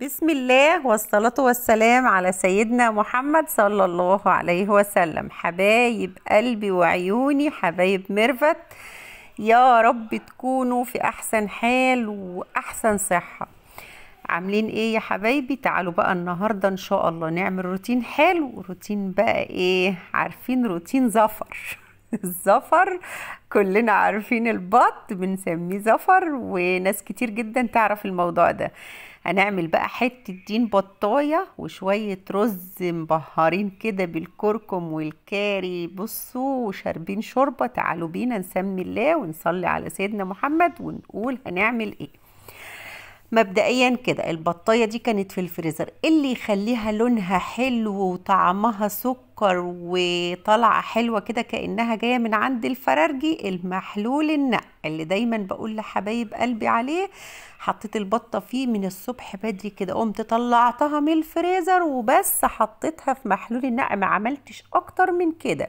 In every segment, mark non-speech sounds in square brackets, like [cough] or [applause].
بسم الله والصلاة والسلام على سيدنا محمد صلى الله عليه وسلم. حبايب قلبي وعيوني حبايب ميرفت يا رب تكونوا في أحسن حال وأحسن صحة. عاملين إيه يا حبايبي؟ تعالوا بقى النهاردة إن شاء الله نعمل روتين حلو. روتين بقى إيه؟ عارفين روتين زفر الزفر [laughs] كلنا عارفين البط بنسميه زفر وناس كتير جدا تعرف الموضوع ده. هنعمل بقى حتة دين بطاية وشوية رز مبهرين كده بالكركم والكاري. بصوا وشاربين شوربة. تعالوا بينا نسمي الله ونصلي على سيدنا محمد ونقول هنعمل إيه. مبدئيا كده البطاية دي كانت في الفريزر. اللي يخليها لونها حلو وطعمها سكر وطالعة حلوة كده كأنها جاية من عند الفرارجي المحلول النق اللي دايما بقول لحبايب قلبي عليه. حطيت البطة فيه من الصبح بدري كده قمت طلعتها من الفريزر وبس حطيتها في محلول النقع ما عملتش أكتر من كده.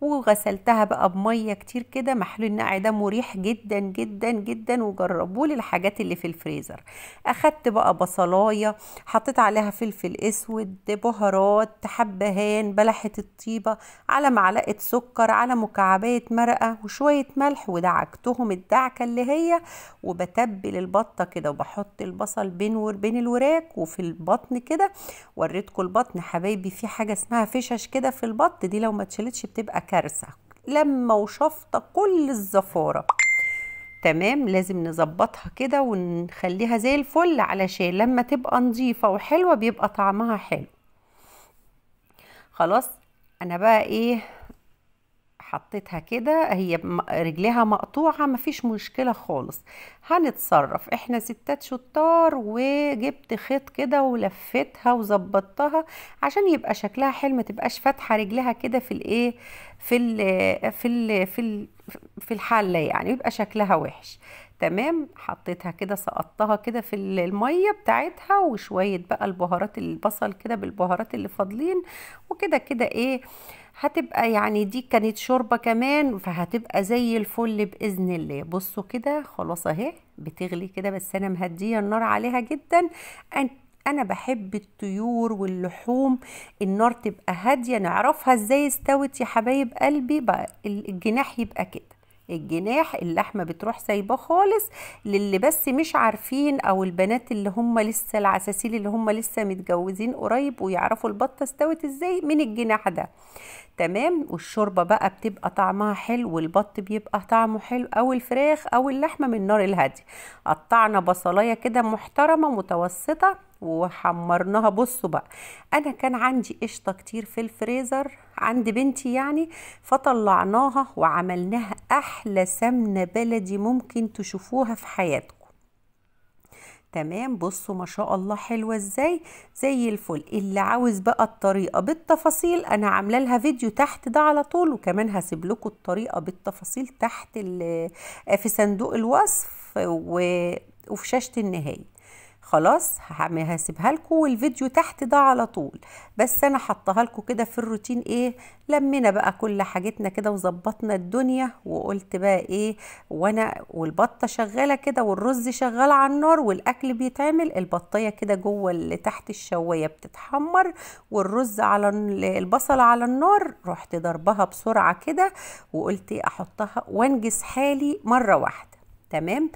وغسلتها بقى بمية كتير كده. محلول النقع ده مريح جدا جدا جدا. وجربوه للحاجات اللي في الفريزر. أخدت بقى بصلاية حطيت عليها فلفل أسود بهارات حبهان بلحه الطيبة على معلقة سكر على مكعبات مرقة وشوية ملح ودعكتهم الدعكة اللي هي وبتبل البطة كده وبحط البصل بين بين الوراك وفي البطن كده. وريتكم البطن حبايبي في حاجة اسمها فشش كده في البط دي لو ما اتشالتش بتبقى كارثة. لما وشفطة كل الزفارة. تمام؟ لازم نظبطها كده ونخليها زي الفل علشان لما تبقى نظيفة وحلوة بيبقى طعمها حلو. خلاص. أنا بقى إيه حطيتها كده هي رجليها مقطوعة مفيش مشكلة خالص. هنتصرف. إحنا ستات شطار وجبت خيط كده ولفتها وظبطتها عشان يبقى شكلها حلو ما تبقاش فاتحة رجلها كده في الإيه في ال في ال في ال في الحلة يعني يبقى شكلها وحش. تمام حطيتها كده سقطتها كده في المية بتاعتها وشوية بقى البهارات البصل كده بالبهارات اللي فاضلين وكده كده إيه هتبقى يعني دي كانت شوربة كمان فهتبقى زي الفل بإذن الله. بصوا كده خلاص أهي بتغلي كده بس أنا مهدية النار عليها جدا. أنا بحب الطيور واللحوم النار تبقى هادية نعرفها إزاي استوت يا حبايب قلبي بقى الجناح يبقى كده. الجناح اللحمة بتروح سايباه خالص للي بس مش عارفين أو البنات اللي هم لسه العساسيل اللي هم لسه متجوزين قريب ويعرفوا البطة استوت إزاي من الجناح ده. تمام؟ والشوربة بقى بتبقى طعمها حلو والبط بيبقى طعمه حلو أو الفراخ أو اللحمة من النار الهادية. قطعنا بصلاية كده محترمة متوسطة. وحمرناها. بصوا بقى أنا كان عندي قشطة كتير في الفريزر عند بنتي يعني فطلعناها وعملناها أحلى سمنة بلدي ممكن تشوفوها في حياتكم. تمام؟ بصوا ما شاء الله حلوة إزاي؟ زي الفل. اللي عاوز بقى الطريقة بالتفاصيل أنا عاملة لها فيديو تحت ده على طول وكمان هسيب لكم الطريقة بالتفاصيل تحت في صندوق الوصف وفي شاشة النهاية. خلاص هسيبها لكم والفيديو تحت ده على طول. بس أنا حطها لكم كده في الروتين إيه لمينا بقى كل حاجتنا كده وظبطنا الدنيا وقلت بقى إيه وأنا والبطة شغالة كده والرز شغال على النار والأكل بيتعمل البطيه كده جوه اللي تحت الشواية بتتحمر والرز على البصله على النار. رحت ضربها بسرعة كده وقلت أحطها وأنجز حالي مرة واحدة. تمام؟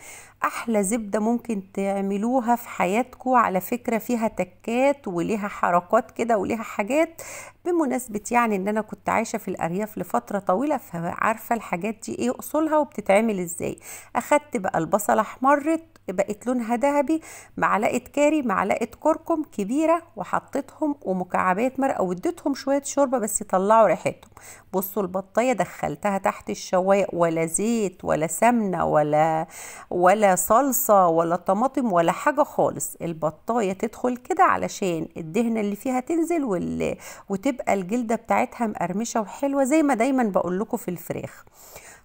أحلى زبدة ممكن تعملوها في حياتكم على فكرة فيها تكات وليها حركات كده وليها حاجات بمناسبة يعني إن أنا كنت عايشة في الأرياف لفترة طويلة فعارفة الحاجات دي إيه أصولها وبتتعمل إزاي. أخدت بقى البصلة احمرت بقت لونها ذهبي معلقة كاري معلقة كركم كبيرة وحطيتهم ومكعبات مرقة واديتهم شوية شوربة بس يطلعوا ريحتهم. بصوا البطاية دخلتها تحت الشواية ولا زيت ولا سمنة ولا ولا صلصة ولا طماطم ولا حاجة خالص. البطاية تدخل كده علشان الدهنة اللي فيها تنزل وال... وتبقى الجلدة بتاعتها مقرمشة وحلوة زي ما دايما بقول لكم في الفراخ.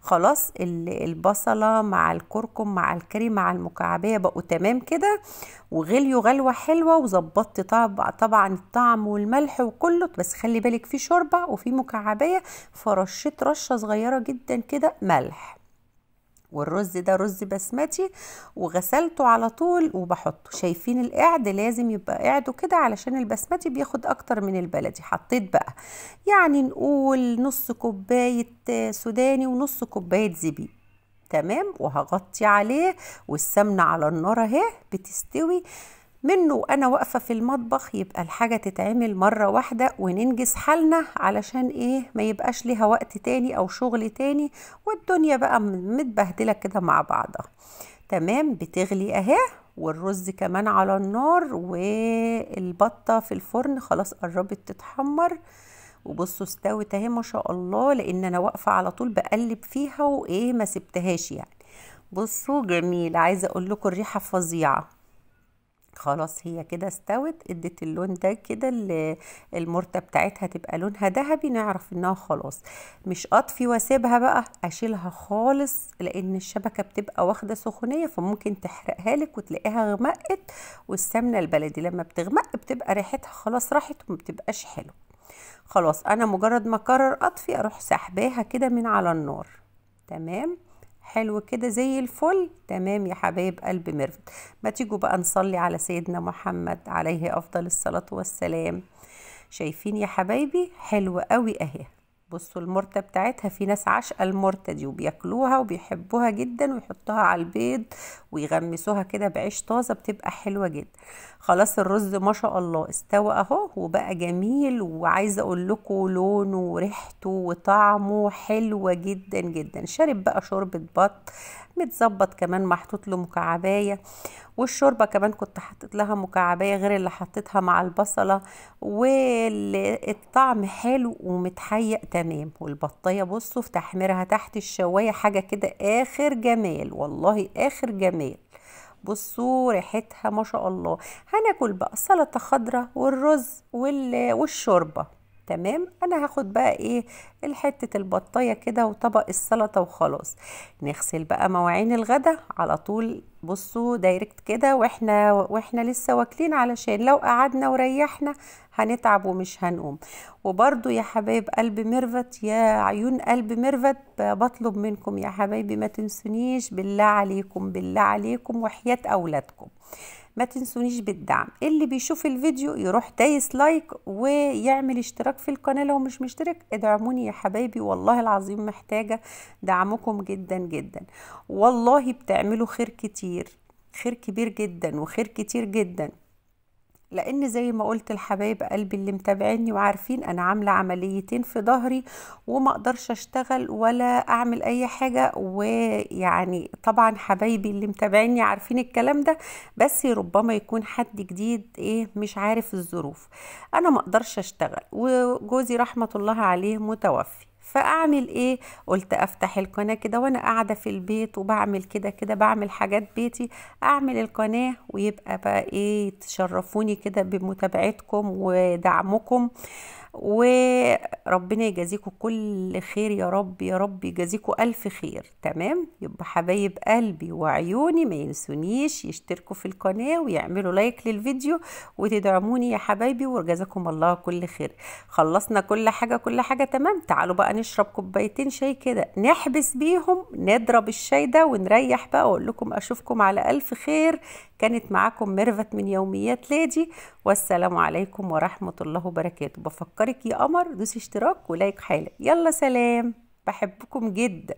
خلاص البصلة مع الكركم مع الكري مع المكعبية بقوا تمام كده وغليوا غلوة حلوة وظبطت طبعا الطعم والملح وكله. بس خلي بالك في شوربة وفي مكعبية فرشيت رشة صغيرة جدا كده ملح. والرز ده رز بسمتي وغسلته على طول وبحطه. شايفين القعد لازم يبقى قعده كده علشان البسمتي بياخد أكتر من البلدي. حطيت بقى يعني نقول نص كوباية سوداني ونص كوباية زبيب. تمام؟ وهغطي عليه والسمنة على النار أهي بتستوي. منه وأنا واقفة في المطبخ يبقى الحاجة تتعمل مرة واحدة وننجز حالنا علشان إيه ما يبقاش ليها وقت تاني أو شغل تاني والدنيا بقى متبهدلة كده مع بعضها. تمام؟ بتغلي أهي والرز كمان على النار والبطة في الفرن خلاص قربت تتحمر. وبصوا استوت أهي ما شاء الله لأن أنا واقفة على طول بقلب فيها وإيه ما سبتهاش يعني. بصوا جميل عايزة أقول لكم الريحة فظيعة. خلاص هي كده استوت ادت اللون ده كده المرتة بتاعتها تبقى لونها ذهبي نعرف انها خلاص. مش اطفي واسيبها بقى اشيلها خالص لأن الشبكة بتبقى واخدة سخونية فممكن تحرقها لك وتلاقيها غمقت والسمنة البلدي لما بتغمق بتبقى ريحتها خلاص راحت وما بتبقاش حلو خلاص أنا مجرد ما أقرر أطفي أروح سحباها كده من على النار. تمام؟ حلو كده زي الفل. تمام يا حبايب قلب ميرفت ما تيجوا بقى نصلي على سيدنا محمد عليه أفضل الصلاة والسلام. شايفين يا حبايبي؟ حلوة قوي أهي. بصوا المرتة بتاعتها في ناس عاشقة المرتة دي وبياكلوها وبيحبوها جدا ويحطوها على البيض ويغمسوها كده بعيش طازة بتبقى حلوة جدا. خلاص الرز ما شاء الله استوى أهو وبقى جميل وعايزة أقول لكم لونه وريحته وطعمه حلوة جدا جدا. شارب بقى شوربة بط متظبط كمان محطوط له مكعباية والشوربة كمان كنت حطيت لها مكعباية غير اللي حطيتها مع البصلة والطعم حلو ومتحيق تمام. والبطاية بصوا في تحميرها تحت الشواية حاجة كده آخر جمال والله آخر جمال. بصوا ريحتها ما شاء الله. هناكل بقى سلطة خضراء والرز والشوربة. تمام؟ أنا هاخد بقى إيه الحتة البطاية كده وطبق السلطة وخلاص. نغسل بقى مواعين الغدا على طول بصوا direct كده وإحنا وإحنا لسه واكلين علشان لو قعدنا وريحنا هنتعب ومش هنقوم. وبرضو يا حبايب قلب ميرفت يا عيون قلب ميرفت بطلب منكم يا حبايبي ما تنسونيش بالله عليكم بالله عليكم وحياة أولادكم. ما تنسونيش بالدعم. اللي بيشوف الفيديو يروح دايس like ويعمل اشتراك في القناة. لو مش مشترك ادعموني يا حبايبي. والله العظيم محتاجة دعمكم جدا جدا. والله بتعملوا خير كتير خير كبير جدا وخير كتير جدا. لأن زي ما قلت الحبايب قلبي اللي متابعيني وعارفين أنا عاملة عمليتين في ظهري وما أقدرش أشتغل ولا أعمل أي حاجة ويعني طبعا حبايبي اللي متابعيني عارفين الكلام ده بس ربما يكون حد جديد إيه مش عارف الظروف. أنا ما أقدرش أشتغل وجوزي رحمة الله عليه متوفي. فأعمل إيه؟ قلت أفتح القناة كده وأنا قاعدة في البيت وبعمل كده كده بعمل حاجات بيتي أعمل القناة ويبقى بقى إيه تشرفوني كده بمتابعتكم ودعمكم. وربنا يجازيكم كل خير يا رب يا رب يجازيكم ألف خير تمام؟ يبقى حبايب قلبي وعيوني ما ينسونيش يشتركوا في القناة ويعملوا لايك للفيديو وتدعموني يا حبايبي وجزاكم الله كل خير. خلصنا كل حاجة كل حاجة تمام؟ تعالوا بقى نشرب كوبايتين شاي كده نحبس بيهم نضرب الشاي ده ونريح بقى وأقول لكم أشوفكم على ألف خير. كانت معاكم ميرفت من يوميات ليدي والسلام عليكم ورحمة الله وبركاته. بفكرك يا قمر دوسي اشتراك و like حالا. يلا سلام. بحبكم جدا.